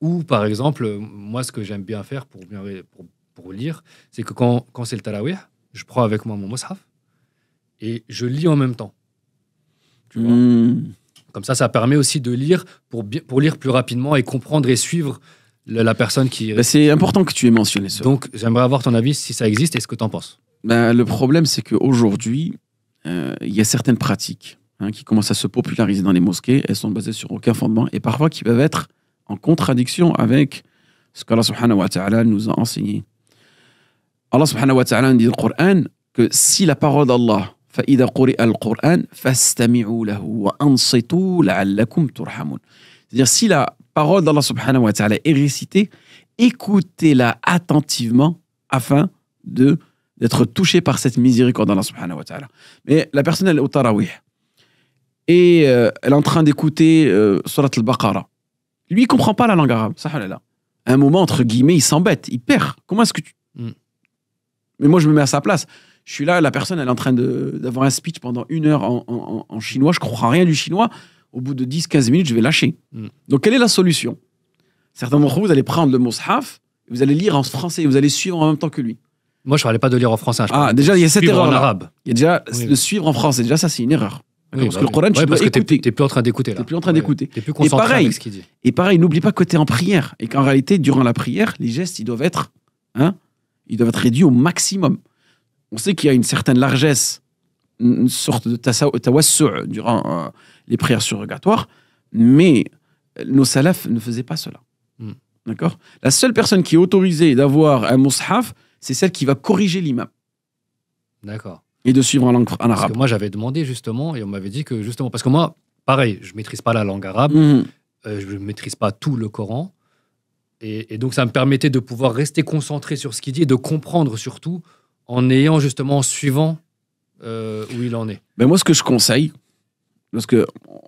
Ou par exemple, moi, ce que j'aime bien faire pour, bien, pour, pour lire, c'est que quand, quand c'est le tarawih, je prends avec moi mon mushaf et je lis en même temps. Tu vois? Hmm. Comme ça, ça permet aussi de lire pour, lire plus rapidement et comprendre et suivre la, la personne qui. Ben, c'est important que tu aies mentionné ça. Donc, j'aimerais avoir ton avis si ça existe et ce que tu en penses. Ben, le problème, c'est qu'aujourd'hui, euh, il y a certaines pratiques hein, qui commencent à se populariser dans les mosquées. Elles sont basées sur aucun fondement et parfois qui peuvent être en contradiction avec ce qu'Allah subhanahu wa ta'ala nous a enseigné. Allah subhanahu wa ta'ala nous dit dans le Coran que si la parole d'Allah فإذا قرئ القرآن فاستمعوا له وأنصتوا لعلكم ترحمون. C'est-à-dire si la parole d'Allah subhanahu wa ta'ala est récitée, écoutez-la attentivement afin de d'être touché par cette miséricorde d'Allah subhanahu wa ta'ala. Mais la personne, elle est au tarawih. Et euh, elle est en train d'écouter euh, Surat al-Baqarah. lui, il comprend pas la langue arabe. Ça, là. À un moment, entre guillemets, il s'embête, il perd. Comment est-ce que tu... Mm. Mais moi, je me mets à sa place. Je suis là, la personne, elle est en train de- d'avoir un speech pendant une heure en, en- en chinois. Je comprends rien du chinois. Au bout de 10-15 minutes, je vais lâcher. Mm. Donc, quelle est la solution? Certains d'entre vous, vous allez prendre le mushaf, vous allez lire en français, vous allez suivre en même temps que lui. Moi, je parlais pas de lire en français. hein, je Ah, déjà, de il y a cette suivre en arabe. Il y a déjà Oui. le suivre en français. Déjà, ça, c'est une erreur. Oui, parce bah que le. Coran, tu Ouais, dois parce que t'es t'es plus en train d'écouter là. T'es plus en train d'écouter. T'es plus concentré pareil. avec ce qu'il dit. Et pareil, n'oublie pas que tu es en prière et qu'en réalité, durant la prière, les gestes, ils doivent être, hein, ils doivent être réduits au maximum. On sait qu'il y a une certaine largesse, une sorte de tawassu' durant euh, les prières surrogatoires, mais nos salafs ne faisaient pas cela. Hmm. D'accord? La seule personne qui est autorisée d'avoir un mushaf, c'est celle qui va corriger l'imam D'accord. Et de suivre en langue en Parce arabe. que moi, j'avais demandé justement, et on m'avait dit que justement, parce que moi, pareil, je maîtrise pas la langue arabe, Mhm. euh, je maîtrise pas tout le Coran, et, et donc ça me permettait de pouvoir rester concentré sur ce qu'il dit et de comprendre surtout en ayant justement en suivant euh, où il en est. Ben moi, ce que je conseille, parce que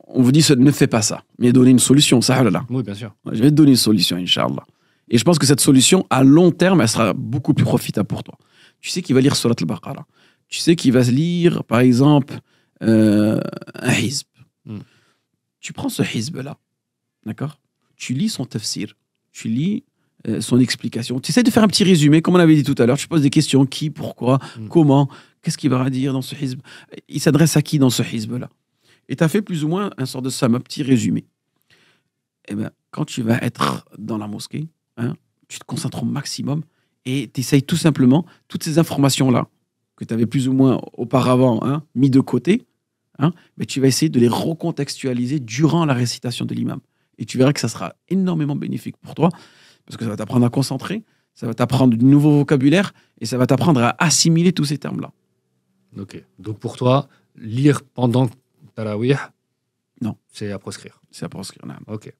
on vous dit ne fais pas ça, mais donner une solution, ça, là, là. Oui, bien sûr. Je vais te donner une solution, Inch'Allah. Et je pense que cette solution, à long terme, elle sera beaucoup plus profitable pour toi. Tu sais qu'il va lire Surat al-Baqarah? Tu sais qu'il va se lire, par exemple, euh, un hizb. Hmm. Tu prends ce hizb-là, d'accord? Tu lis son tafsir. Tu lis euh, son explication. Tu essaies de faire un petit résumé, comme on avait dit tout à l'heure. Tu poses des questions. Qui, pourquoi, Hmm. comment Qu'est-ce qu'il va dire dans ce hizb? Il s'adresse à qui dans ce hizb-là? Et tu as fait plus ou moins un sort de somme, un petit résumé. Eh ben, quand tu vas être dans la mosquée, hein, tu te concentres au maximum et tu essayes tout simplement toutes ces informations-là que tu avais plus ou moins auparavant hein, mis de côté, hein, mais tu vas essayer de les recontextualiser durant la récitation de l'imam. Et tu verras que ça sera énormément bénéfique pour toi parce que ça va t'apprendre à concentrer, ça va t'apprendre du nouveau vocabulaire et ça va t'apprendre à assimiler tous ces termes-là. Ok. Donc pour toi, lire pendant Tarawih, Non. c'est à proscrire. C'est à proscrire. naam. Ok.